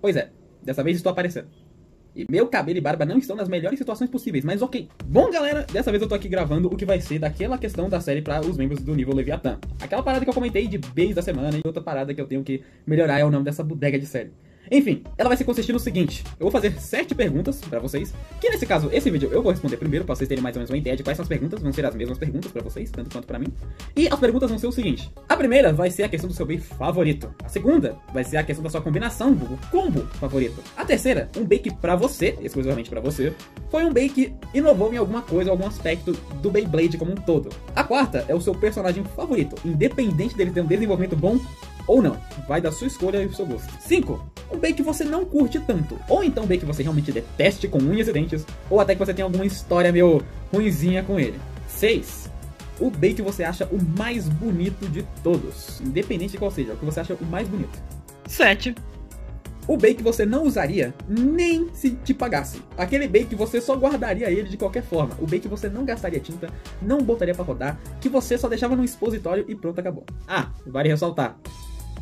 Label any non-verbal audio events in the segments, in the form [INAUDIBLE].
Pois é, dessa vez estou aparecendo. E meu cabelo e barba não estão nas melhores situações possíveis, mas ok. Bom, galera, dessa vez eu tô aqui gravando o que vai ser daquela questão da série para os membros do nível Leviatã. Aquela parada que eu comentei de beijo da semana e outra parada que eu tenho que melhorar é o nome dessa bodega de série. Enfim, ela vai se consistir no seguinte: eu vou fazer sete perguntas para vocês, que nesse caso, esse vídeo eu vou responder primeiro, para vocês terem mais ou menos uma ideia de quais são as perguntas, vão ser as mesmas perguntas para vocês, tanto quanto para mim. E as perguntas vão ser o seguinte: a primeira vai ser a questão do seu bem favorito, a segunda vai ser a questão da sua combinação, do combo favorito. A terceira, um bake para você, exclusivamente para você, foi um bake inovou em alguma coisa, algum aspecto do Beyblade como um todo. A quarta é o seu personagem favorito, independente dele ter um desenvolvimento bom ou não. Vai da sua escolha e do seu gosto. 5. Um bake que você não curte tanto. Ou então um bake que você realmente deteste com unhas e dentes. Ou até que você tenha alguma história meio ruinzinha com ele. 6. O bake que você acha o mais bonito de todos. Independente de qual seja, o que você acha o mais bonito. 7. O bake que você não usaria nem se te pagasse. Aquele bake que você só guardaria ele de qualquer forma. O bake que você não gastaria tinta, não botaria para rodar, que você só deixava no expositório e pronto, acabou. Ah, vale ressaltar.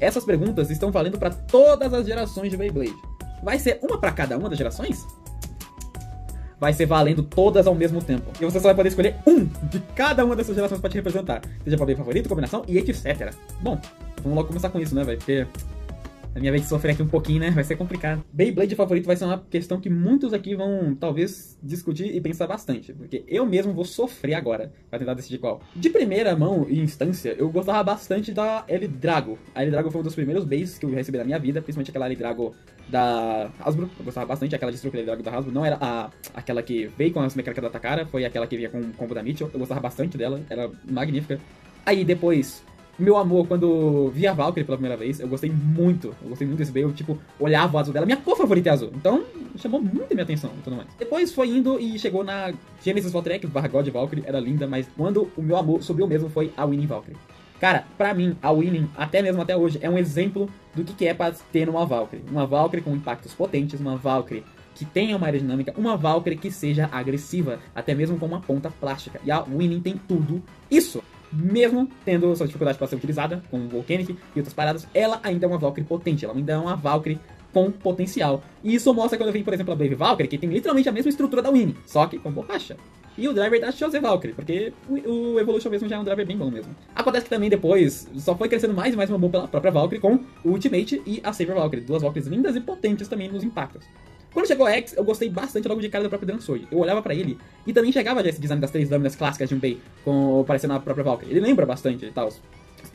Essas perguntas estão valendo para todas as gerações de Beyblade. Vai ser uma para cada uma das gerações? Vai ser valendo todas ao mesmo tempo. E você só vai poder escolher um de cada uma dessas gerações para te representar. Seja para favorito, combinação e etc. Bom, vamos logo começar com isso, né, velho? Porque a minha vez de sofrer aqui um pouquinho, né? Vai ser complicado. Beyblade favorito vai ser uma questão que muitos aqui vão, talvez, discutir e pensar bastante. Porque eu mesmo vou sofrer agora pra tentar decidir qual. De primeira mão e instância, eu gostava bastante da L Drago. A L Drago foi um dos primeiros bases que eu recebi na minha vida, principalmente aquela L Drago da Hasbro. Eu gostava bastante aquela de L Drago da Hasbro. Não era a, aquela que veio com as mecânicas da Takara, foi aquela que vinha com o combo da Mitchell. Eu gostava bastante dela, era magnífica. Aí depois meu amor, quando vi a Valkyrie pela primeira vez, eu gostei muito. Eu gostei muito desse bem. Eu, tipo, olhava o azul dela. Minha cor favorita é azul. Então, chamou muito a minha atenção e tudo mais. Depois foi indo e chegou na Genesis Valtrek, barra God Valkyrie. Era linda, mas quando o meu amor subiu mesmo foi a Winning Valkyrie. Cara, pra mim, a Winning, até mesmo até hoje, é um exemplo do que é pra ter uma Valkyrie. Uma Valkyrie com impactos potentes, uma Valkyrie que tenha uma aerodinâmica, uma Valkyrie que seja agressiva, até mesmo com uma ponta plástica. E a Winning tem tudo isso mesmo tendo sua dificuldade para ser utilizada, com o Volcanic e outras paradas, ela ainda é uma Valkyrie potente, ela ainda é uma Valkyrie com potencial. E isso mostra quando eu vi, por exemplo, a Brave Valkyrie, que tem literalmente a mesma estrutura da Winnie, só que com borracha. E o driver da Chose Valkyrie, porque o Evolution mesmo já é um driver bem bom mesmo. Acontece que também depois só foi crescendo mais e mais uma boa pela própria Valkyrie com o Ultimate e a Saber Valkyrie, duas Valkyries lindas e potentes também nos impactos. Quando chegou a X, eu gostei bastante logo de cara do próprio Dransoi. Eu olhava para ele e também chegava já esse design das três lâminas clássicas de um Bay, com parecendo a própria Valkyrie. Ele lembra bastante e tal.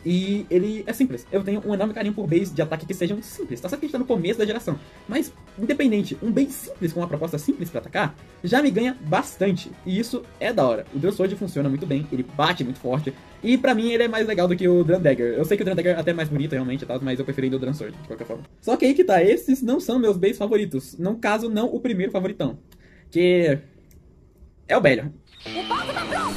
E ele é simples. Eu tenho um enorme carinho por bays de ataque que sejam simples. Tá certo que a gente tá no começo da geração. Mas, independente, um base simples com uma proposta simples para atacar, já me ganha bastante. E isso é da hora. O Drill Sword funciona muito bem, ele bate muito forte. E pra mim ele é mais legal do que o Drum Dagger. Eu sei que o Drum Dagger é até mais bonito realmente, tá? mas eu preferi o Drum Sword, de qualquer forma. Só que aí que tá, esses não são meus bays favoritos. No caso, não o primeiro favoritão. Que... É o Bellion. O!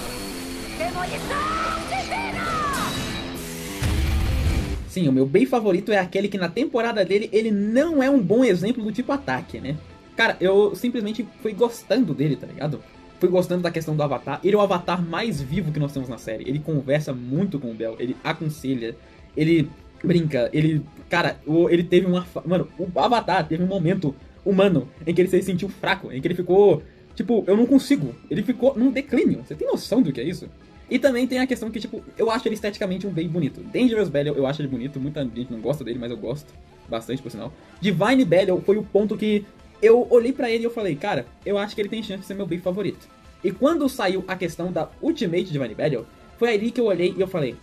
Sim, o meu bem favorito é aquele que na temporada dele ele não é um bom exemplo do tipo ataque, né? Cara, eu simplesmente fui gostando dele, tá ligado? Fui gostando da questão do avatar. Ele é o avatar mais vivo que nós temos na série. Ele conversa muito com o Bel, ele aconselha, ele brinca, ele. Cara, ele teve uma. Mano, o avatar teve um momento humano em que ele se sentiu fraco, em que ele ficou. Tipo, eu não consigo. Ele ficou num declínio. Você tem noção do que é isso? E também tem a questão que, tipo, eu acho ele esteticamente um bem bonito. Dangerous Battle eu acho ele bonito, muita gente não gosta dele, mas eu gosto bastante, por sinal. Divine Battle foi o ponto que eu olhei para ele e eu falei, cara, eu acho que ele tem chance de ser meu bem favorito. E quando saiu a questão da Ultimate Divine Battle, foi ali que eu olhei e eu falei,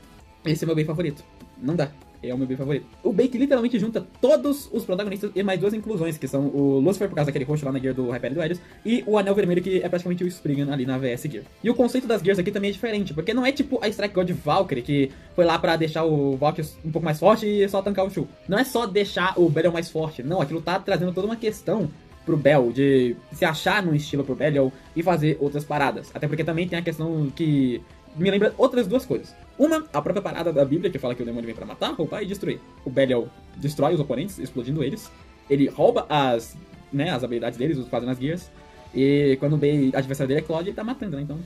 esse é meu bem favorito. Não dá é o meu bem favorito. O Bake literalmente junta todos os protagonistas e mais duas inclusões, que são o Lucifer, por causa daquele roxo lá na gear do Hyperion do Ares, e o Anel Vermelho, que é praticamente o Spriggan ali na VS Gear. E o conceito das gears aqui também é diferente, porque não é tipo a Strike God Valkyrie, que foi lá para deixar o Valkyrie um pouco mais forte e só tancar o Shu. Não é só deixar o Battle mais forte, não, aquilo tá trazendo toda uma questão pro Bell, de se achar num estilo pro Bell e fazer outras paradas. Até porque também tem a questão que me lembra outras duas coisas. Uma, a própria parada da Bíblia, que fala que o demônio vem para matar, roubar e destruir. O Belial destrói os oponentes, explodindo eles. Ele rouba as, né, as habilidades deles, fazendo as guias. E quando o adversário dele é Claude, ele tá matando, né? Então,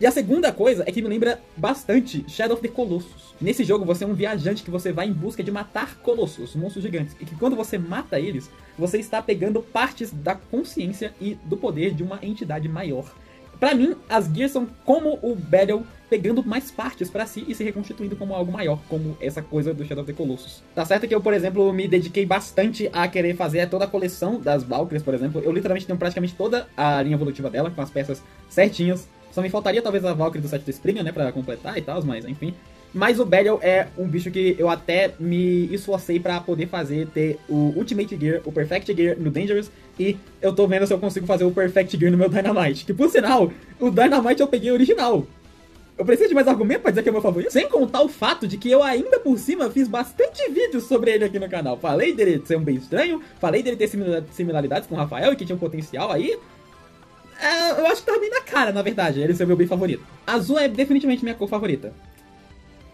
E a segunda coisa é que me lembra bastante Shadow of the Colossus. Nesse jogo você é um viajante que você vai em busca de matar colossos, monstros gigantes, e que quando você mata eles, você está pegando partes da consciência e do poder de uma entidade maior. Para mim, as Gears são como o Battle pegando mais partes para si e se reconstituindo como algo maior, como essa coisa do Shadow of the Colossus. Tá certo que eu, por exemplo, me dediquei bastante a querer fazer toda a coleção das Valkyries, por exemplo. Eu literalmente tenho praticamente toda a linha evolutiva dela, com as peças certinhas. Só me faltaria talvez a Valkyrie do set do Springer, né, pra completar e tal, mas enfim. Mas o Battle é um bicho que eu até me esforcei para poder fazer, ter o Ultimate Gear, o Perfect Gear no Dangerous, e eu tô vendo se eu consigo fazer o Perfect Gear no meu Dynamite. Que por sinal, o Dynamite eu peguei original. Eu preciso de mais argumento pra dizer que é meu favorito? Sem contar o fato de que eu ainda por cima fiz bastante vídeos sobre ele aqui no canal. Falei dele ser um bem estranho, falei dele ter similaridades com o Rafael e que tinha um potencial aí. É, eu acho que tá bem na cara, na verdade, ele ser meu bem favorito. Azul é definitivamente minha cor favorita.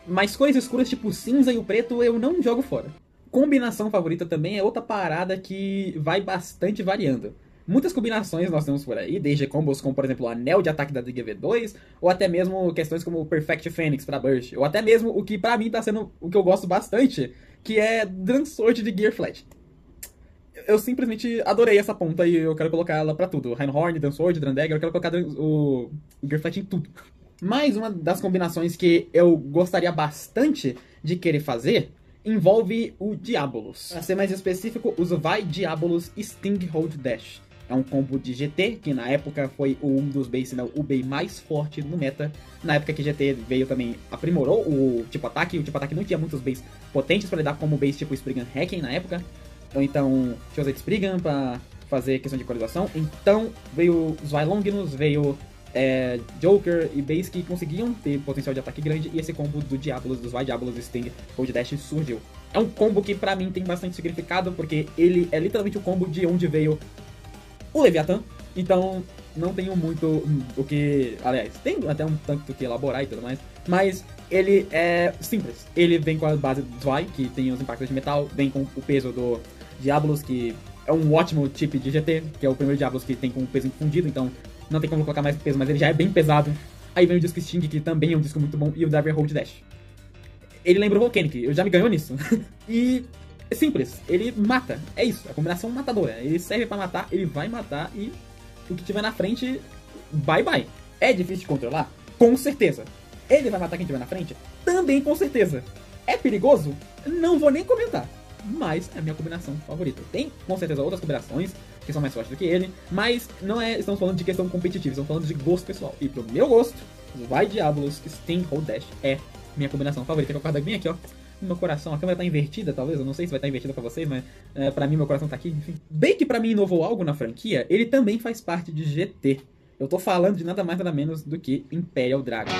Mas cores escuras tipo cinza e o preto eu não jogo fora. Combinação favorita também é outra parada que vai bastante variando. Muitas combinações nós temos por aí, desde combos como, por exemplo, o anel de ataque da DGV2, ou até mesmo questões como o Perfect Phoenix para Burst, ou até mesmo o que para mim tá sendo o que eu gosto bastante, que é Drum Sword de Gear Flat. Eu simplesmente adorei essa ponta e eu quero colocar ela pra tudo. Reinhorn, Drum Sword, Dagger, eu quero colocar o, o Gear Flat em tudo. Mais uma das combinações que eu gostaria bastante de querer fazer envolve o Diabolos. Para ser mais específico, uso Vai Diabolos Sting Hold Dash. É um combo de GT, que na época foi um dos base, não, o base mais forte no meta. Na época que GT veio também, aprimorou o tipo ataque. O tipo ataque não tinha muitos bases potentes para lidar como base tipo Spriggan Hacking na época. Então, tinha usado Spriggan para fazer questão de equalização. Então, veio os Vylonginus, veio é, Joker e Base que conseguiam ter potencial de ataque grande e esse combo do Diabolos, dos Vai Diabolos Sting Cold Dash surgiu. É um combo que pra mim tem bastante significado porque ele é literalmente o combo de onde veio o Leviathan, então não tenho muito o que. Aliás, tem até um tanto que elaborar e tudo mais, mas ele é simples. Ele vem com a base do Zwei, que tem os impactos de metal, vem com o peso do Diabolos, que é um ótimo chip de GT, que é o primeiro Diabolos que tem com o peso infundido, então não tem como colocar mais peso, mas ele já é bem pesado. Aí vem o disco Sting, que também é um disco muito bom, e o Driver Hold Dash. Ele lembra o Volcanic, eu já me ganhou nisso. [LAUGHS] e é simples, ele mata, é isso, a combinação matadora. Ele serve para matar, ele vai matar e o que tiver na frente, bye bye. É difícil de controlar? Com certeza. Ele vai matar quem tiver na frente? Também com certeza. É perigoso? Não vou nem comentar. Mas é a minha combinação favorita. Tem com certeza outras combinações que são mais fortes do que ele, mas não é. Estamos falando de questão competitiva, estamos falando de gosto pessoal. E pro meu gosto, Vai Diablos Sting Hold Dash é minha combinação favorita. Que eu guardo bem aqui, ó no meu coração. A câmera tá invertida, talvez. Eu não sei se vai estar tá invertida pra vocês, mas é, pra mim meu coração tá aqui. Enfim. Bem que pra mim inovou algo na franquia, ele também faz parte de GT. Eu tô falando de nada mais nada menos do que Imperial Dragon.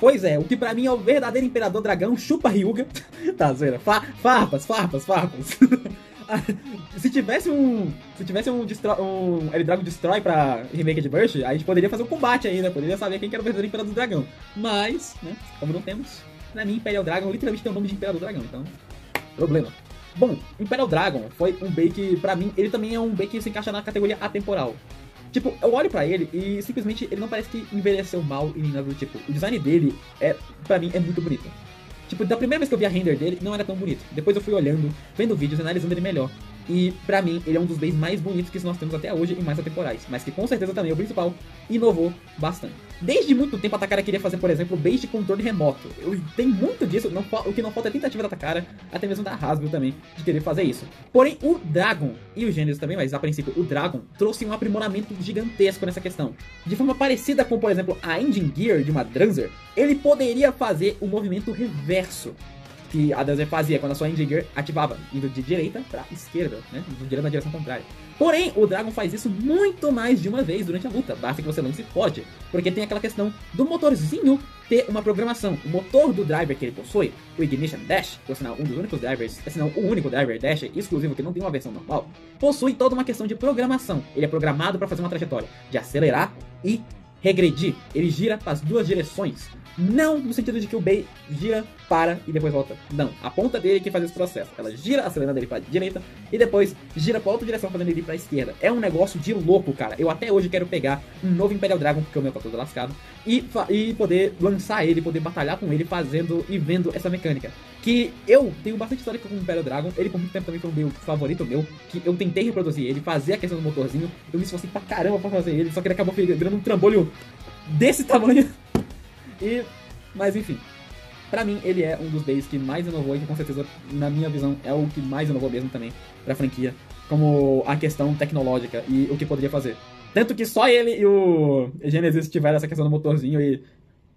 Pois é, o que pra mim é o verdadeiro Imperador Dragão, chupa Ryuga. [LAUGHS] tá, zoeira. Fa farpas, farpas, farpas. [LAUGHS] se tivesse um. Se tivesse um, um Eldragon Dragon Destroy pra remake de Burst, a gente poderia fazer um combate ainda, poderia saber quem que era o verdadeiro Imperador Dragão. Mas, né, como não temos, pra mim Imperial Dragon literalmente tem o nome de Imperador Dragão, então. Problema. Bom, Imperial Dragon foi um bake, pra mim, ele também é um bake que se encaixa na categoria atemporal. Tipo, eu olho para ele e simplesmente ele não parece que envelheceu mal e nem nada do tipo. O design dele, é, para mim, é muito bonito. Tipo, da primeira vez que eu vi a render dele, não era tão bonito. Depois eu fui olhando, vendo vídeos, analisando ele melhor. E pra mim, ele é um dos bays mais bonitos que nós temos até hoje e mais atemporais. Mas que com certeza também o principal inovou bastante. Desde muito tempo a Takara queria fazer, por exemplo, base de controle remoto. Eu, tem muito disso, não, o que não falta é tentativa da Takara, até mesmo da Hasbro também, de querer fazer isso. Porém, o Dragon e o Genesis também, mas a princípio o Dragon, trouxe um aprimoramento gigantesco nessa questão. De forma parecida com, por exemplo, a Engine Gear de uma Dranzer, ele poderia fazer o movimento reverso que a Danzer fazia quando a sua Endinger ativava, indo de direita para esquerda, né? Indo na direção contrária. Porém, o Dragon faz isso muito mais de uma vez durante a luta, basta que você lance forte, porque tem aquela questão do motorzinho ter uma programação. O motor do driver que ele possui, o Ignition Dash, por sinal, um dos únicos drivers, se não o único driver Dash exclusivo que não tem uma versão normal, possui toda uma questão de programação. Ele é programado para fazer uma trajetória de acelerar e regredir, ele gira para as duas direções. Não no sentido de que o Bay gira, para e depois volta. Não, a ponta dele que faz esse processo. Ela gira acelerando ele para direita e depois gira para outra direção fazendo ele para esquerda. É um negócio de louco, cara. Eu até hoje quero pegar um novo Imperial Dragon, porque o meu tá todo lascado, e, e poder lançar ele, poder batalhar com ele fazendo e vendo essa mecânica. Que eu tenho bastante história com o Imperial Dragon, ele por muito tempo também foi o meu favorito meu, que eu tentei reproduzir ele, fazer a questão do motorzinho, eu me esforcei pra caramba pra fazer ele, só que ele acabou virando um trambolho desse tamanho. [LAUGHS] E. Mas enfim. Pra mim, ele é um dos Bays que mais inovou e que, com certeza, na minha visão, é o que mais inovou mesmo também pra franquia. Como a questão tecnológica e o que poderia fazer. Tanto que só ele e o Genesis tiveram essa questão do motorzinho e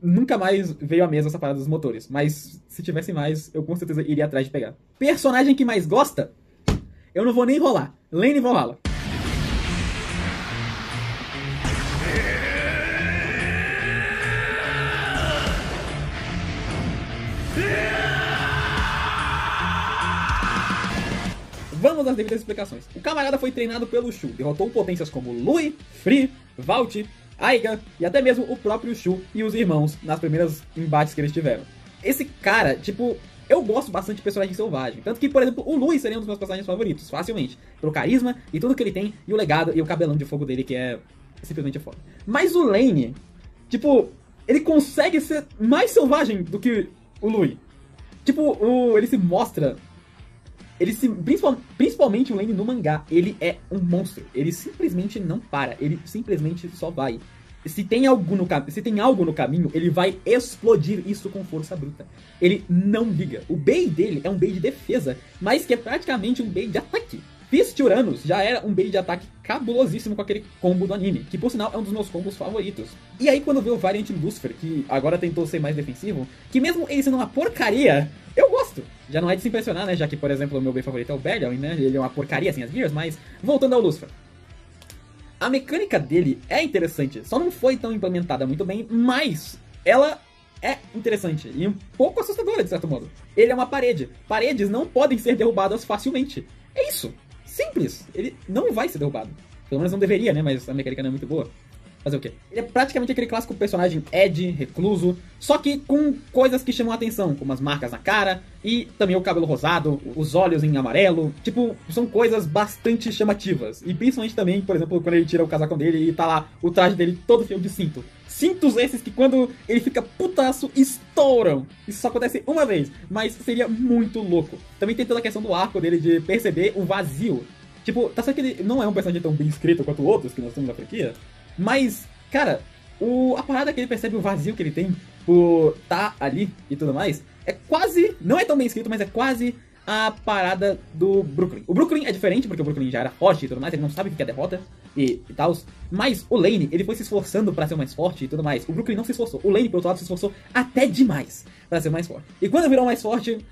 nunca mais veio à mesa essa parada dos motores. Mas se tivesse mais, eu com certeza iria atrás de pegar. Personagem que mais gosta? Eu não vou nem enrolar. Lane Valhalla. Vamos às devidas explicações. O camarada foi treinado pelo Shu, derrotou potências como Lui, Free, Valt, Aiga e até mesmo o próprio Shu e os irmãos nas primeiras embates que eles tiveram. Esse cara, tipo, eu gosto bastante de personagem selvagem. Tanto que, por exemplo, o Lui seria um dos meus personagens favoritos, facilmente. Pelo carisma e tudo que ele tem, e o legado e o cabelão de fogo dele, que é simplesmente foda. Mas o Lane, tipo, ele consegue ser mais selvagem do que o Lui. Tipo, o, ele se mostra ele se, principal, principalmente o Lane no mangá, ele é um monstro. Ele simplesmente não para, ele simplesmente só vai. Se tem, algo no, se tem algo no caminho, ele vai explodir isso com força bruta. Ele não liga. O bait dele é um bait de defesa, mas que é praticamente um bait de ataque. Fist Uranus já era um bait de ataque cabulosíssimo com aquele combo do anime, que por sinal é um dos meus combos favoritos. E aí quando vê o Variant Lucifer, que agora tentou ser mais defensivo, que mesmo ele sendo uma porcaria, eu gosto. Já não é de se impressionar, né? Já que, por exemplo, o meu bem favorito é o Belial, né? Ele é uma porcaria assim as Gears, mas voltando ao Lucifer. A mecânica dele é interessante, só não foi tão implementada muito bem, mas ela é interessante e um pouco assustadora, de certo modo. Ele é uma parede. Paredes não podem ser derrubadas facilmente. É isso. Simples. Ele não vai ser derrubado. Pelo menos não deveria, né? Mas a mecânica não é muito boa. Fazer o quê? Ele é praticamente aquele clássico personagem Ed, recluso, só que com coisas que chamam a atenção, como as marcas na cara e também o cabelo rosado, os olhos em amarelo. Tipo, são coisas bastante chamativas. E principalmente também, por exemplo, quando ele tira o casacão dele e tá lá o traje dele todo feio de cinto. Cintos esses que quando ele fica putaço, estouram. Isso só acontece uma vez, mas seria muito louco. Também tem toda a questão do arco dele de perceber o vazio. Tipo, tá certo que ele não é um personagem tão bem escrito quanto outros que nós temos na franquia, mas, cara, o, a parada que ele percebe o vazio que ele tem por tá ali e tudo mais é quase. Não é tão bem escrito, mas é quase a parada do Brooklyn. O Brooklyn é diferente, porque o Brooklyn já era forte e tudo mais, ele não sabe o que é derrota e, e tal. Mas o Lane, ele foi se esforçando para ser mais forte e tudo mais. O Brooklyn não se esforçou. O Lane, por outro lado, se esforçou até demais para ser mais forte. E quando virou mais forte,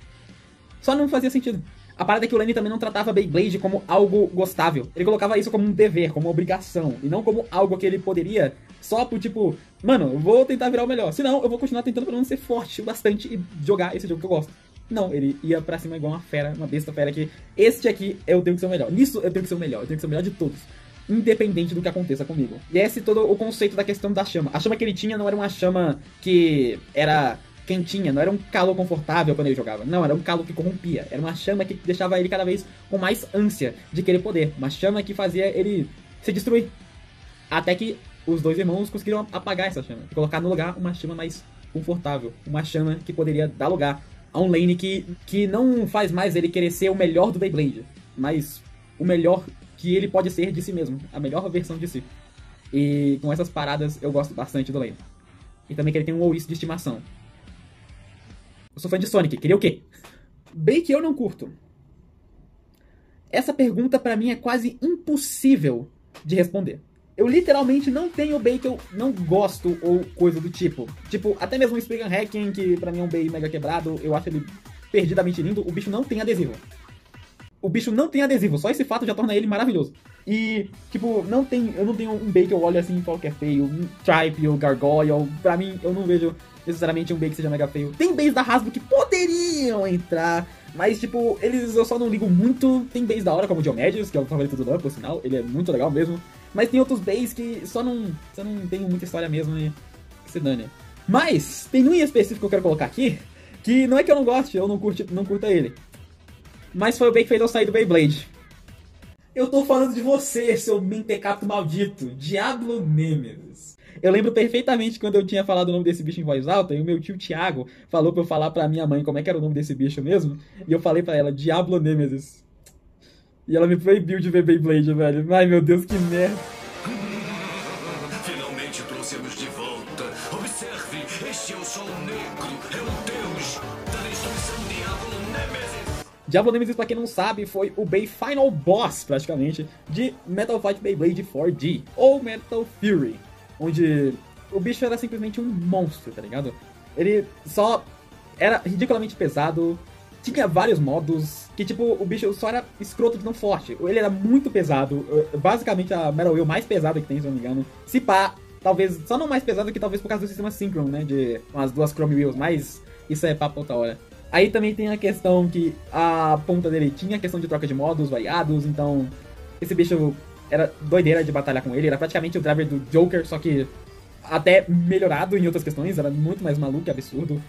só não fazia sentido. A parada é que o Lenny também não tratava Beyblade como algo gostável. Ele colocava isso como um dever, como uma obrigação, e não como algo que ele poderia só por tipo, mano, vou tentar virar o melhor. Senão, eu vou continuar tentando pelo menos ser forte o bastante e jogar esse jogo que eu gosto. Não, ele ia pra cima igual uma fera, uma besta fera que este aqui eu tenho que ser o melhor. Nisso eu tenho que ser o melhor, eu tenho que ser o melhor de todos. Independente do que aconteça comigo. E esse todo o conceito da questão da chama. A chama que ele tinha não era uma chama que era quentinha, não era um calor confortável quando ele jogava. Não, era um calor que corrompia. Era uma chama que deixava ele cada vez com mais ânsia de querer poder. Uma chama que fazia ele se destruir. Até que os dois irmãos conseguiram apagar essa chama e colocar no lugar uma chama mais confortável. Uma chama que poderia dar lugar a um Lane que, que não faz mais ele querer ser o melhor do Beyblade, mas o melhor que ele pode ser de si mesmo. A melhor versão de si. E com essas paradas eu gosto bastante do Lane. E também que ele tem um Ois de estimação. Eu sou fã de Sonic, queria o quê? Bem que eu não curto. Essa pergunta para mim é quase impossível de responder. Eu literalmente não tenho bait que eu não gosto ou coisa do tipo. Tipo, até mesmo o Spriggan Hacking, que pra mim é um bait mega quebrado, eu acho ele perdidamente lindo, o bicho não tem adesivo. O bicho não tem adesivo, só esse fato já torna ele maravilhoso. E, tipo, não tem, eu não tenho um bait que eu olho assim e falo que é feio, um Tripe ou Gargoyle, pra mim eu não vejo necessariamente um bait que seja mega feio. Tem baits da Hasbro que poderiam entrar, mas, tipo, eles eu só não ligo muito. Tem baits da hora, como o Diomedes, que é o favorito do Dan, por sinal. Ele é muito legal mesmo. Mas tem outros bays que só não, só não tem muita história mesmo e que se dane. Mas tem um em específico que eu quero colocar aqui, que não é que eu não goste, eu não, curte, não curta ele. Mas foi o bem que fez eu sair do Beyblade. Eu tô falando de você, seu mentecato maldito, Diablo Nemesis. Eu lembro perfeitamente quando eu tinha falado o nome desse bicho em voz alta, e o meu tio Thiago falou pra eu falar pra minha mãe como é que era o nome desse bicho mesmo, e eu falei pra ela, Diablo Nemesis. E ela me proibiu de ver Beyblade, velho. Ai meu Deus, que merda. Diablo Nemesis, pra quem não sabe, foi o Bay Final Boss, praticamente, de Metal Fight Beyblade 4D, ou Metal Fury, onde o bicho era simplesmente um monstro, tá ligado? Ele só era ridiculamente pesado, tinha vários modos, que tipo, o bicho só era escroto de não forte. Ele era muito pesado, eh, basicamente a Metal Wheel mais pesada que tem, se não me engano. Se pá, talvez, só não mais pesado que talvez por causa do sistema Synchron, né, de umas duas Chrome Wheels, mas isso é papo outra hora. Aí também tem a questão que a ponta dele tinha a questão de troca de modos variados, então esse bicho era doideira de batalhar com ele, era praticamente o driver do Joker, só que até melhorado em outras questões, era muito mais maluco e absurdo.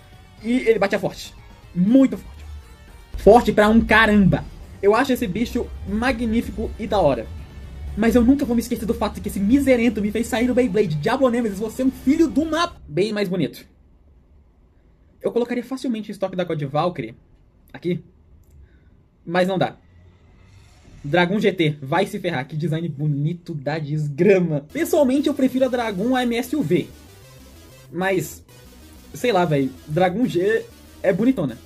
E ele batia forte, muito forte. Forte pra um caramba. Eu acho esse bicho magnífico e da hora. Mas eu nunca vou me esquecer do fato de que esse miserento me fez sair do Beyblade. Diablo Nemesis, você é um filho de uma... Bem mais bonito. Eu colocaria facilmente o estoque da God Valkyrie aqui, mas não dá. Dragon GT, vai se ferrar, que design bonito da desgrama. Pessoalmente eu prefiro a Dragon AMSUV. Mas, sei lá, velho, Dragon G é bonitona.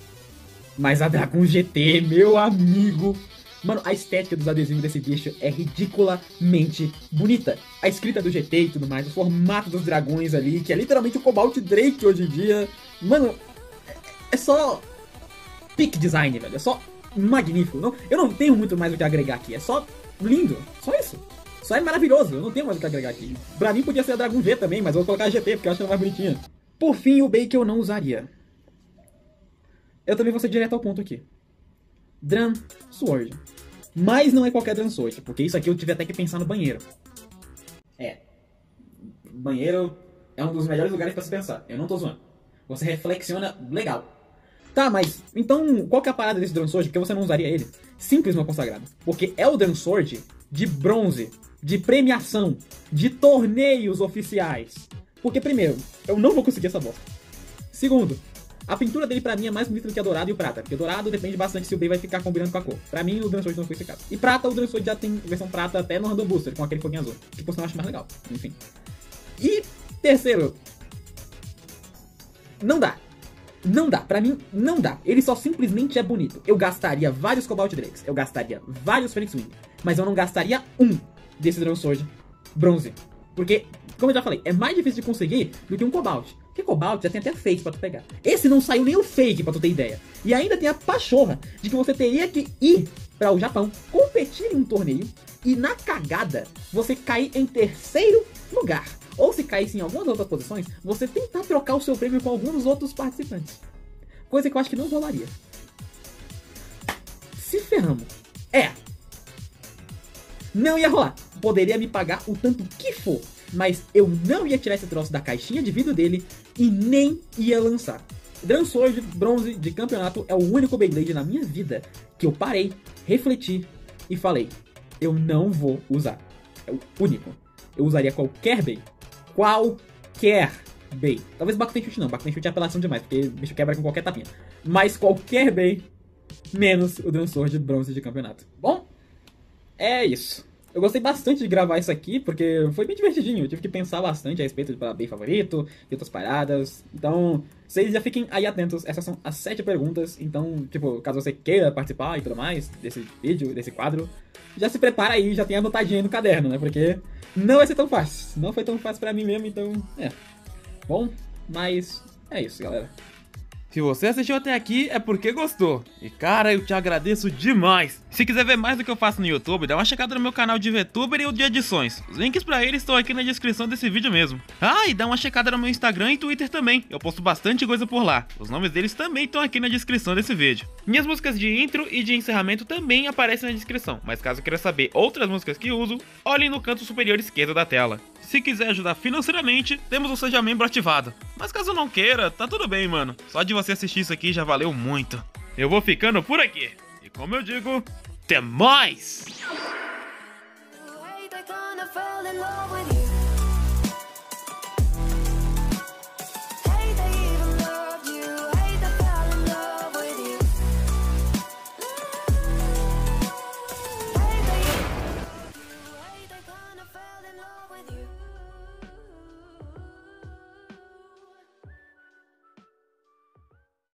Mas a Dragon GT, meu amigo. Mano, a estética dos adesivos desse bicho é ridiculamente bonita. A escrita do GT e tudo mais, o formato dos dragões ali, que é literalmente o Cobalt Drake hoje em dia. Mano, é só peak design, velho. É só magnífico. Não, eu não tenho muito mais o que agregar aqui. É só lindo. Só isso. Só é maravilhoso. Eu não tenho mais o que agregar aqui. Pra mim podia ser a Dragon G também, mas eu vou colocar a GT porque eu acho ela mais bonitinha. Por fim, o Bay que eu não usaria. Eu também vou ser direto ao ponto aqui. Dran Sword. Mas não é qualquer Dran Sword, porque isso aqui eu tive até que pensar no banheiro. É. Banheiro é um dos melhores lugares pra se pensar. Eu não tô zoando. Você reflexiona legal. Tá, mas então qual que é a parada desse Drum Sword? Por que você não usaria ele? Simples no consagrado. Porque é o Sword de bronze, de premiação, de torneios oficiais. Porque primeiro, eu não vou conseguir essa bosta. Segundo, a pintura dele pra mim é mais bonita do que a dourada e o prata. Porque dourado depende bastante se o bem vai ficar combinando com a cor. Pra mim o Drum Sword não foi esse caso. E prata, o Drum Sword já tem versão prata até no Random Booster, com aquele foguinho azul. Que por sinal acho mais legal. Enfim. E terceiro, não dá. Não dá, pra mim não dá. Ele só simplesmente é bonito. Eu gastaria vários Cobalt Drakes, eu gastaria vários Phoenix Wing, mas eu não gastaria um desse Dragon Sword bronze. Porque, como eu já falei, é mais difícil de conseguir do que um Cobalt. Porque Cobalt já tem até fake pra tu pegar. Esse não saiu nem o fake pra tu ter ideia. E ainda tem a pachorra de que você teria que ir para o Japão, competir em um torneio e na cagada você cair em terceiro lugar. Ou se caísse em algumas outras posições, você tentar trocar o seu prêmio com alguns outros participantes. Coisa que eu acho que não rolaria. Se ferramos. É. Não ia rolar. Poderia me pagar o tanto que for. Mas eu não ia tirar esse troço da caixinha de vidro dele e nem ia lançar. Drum Sword bronze de campeonato é o único Beyblade na minha vida que eu parei, refleti e falei: eu não vou usar. É o único. Eu usaria qualquer Bey. Qualquer Bey. Talvez Bakuten Chute não. Bakuten Chute é apelação demais, porque o bicho quebra com qualquer tapinha. Mas qualquer Bey, menos o Drum Sword bronze de campeonato. Bom, é isso. Eu gostei bastante de gravar isso aqui, porque foi bem divertidinho. Eu tive que pensar bastante a respeito de bem favorito e outras paradas. Então, vocês já fiquem aí atentos. Essas são as sete perguntas. Então, tipo, caso você queira participar e tudo mais desse vídeo, desse quadro, já se prepara aí, já tem anotadinho aí no caderno, né? Porque não vai ser tão fácil. Não foi tão fácil pra mim mesmo, então, é. Bom, mas é isso, galera. Se você assistiu até aqui é porque gostou. E cara, eu te agradeço demais. Se quiser ver mais do que eu faço no YouTube, dá uma checada no meu canal de VTuber e o de edições. Os links pra eles estão aqui na descrição desse vídeo mesmo. Ah, e dá uma checada no meu Instagram e Twitter também. Eu posto bastante coisa por lá. Os nomes deles também estão aqui na descrição desse vídeo. Minhas músicas de intro e de encerramento também aparecem na descrição. Mas caso queira saber outras músicas que uso, olhem no canto superior esquerdo da tela. Se quiser ajudar financeiramente, temos o Seja Membro ativado. Mas caso não queira, tá tudo bem, mano. Só de você assistir isso aqui já valeu muito. Eu vou ficando por aqui. E como eu digo, até mais!